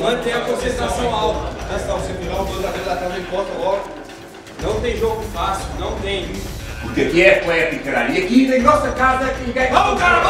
Mantenha a concentração alta. Presta o cinturão, dois zagueiros atrás, não importa logo. Não tem jogo fácil, não tem. Porque aqui é poética, e aqui na nossa casa quem ganha. Vamos, cara!